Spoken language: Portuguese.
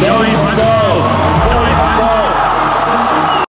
There is